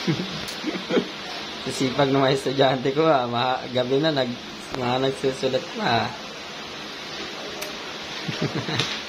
Sisipag ng mga estudyante ko ah. Maha, gabi na nag, mga nagsusulat pa.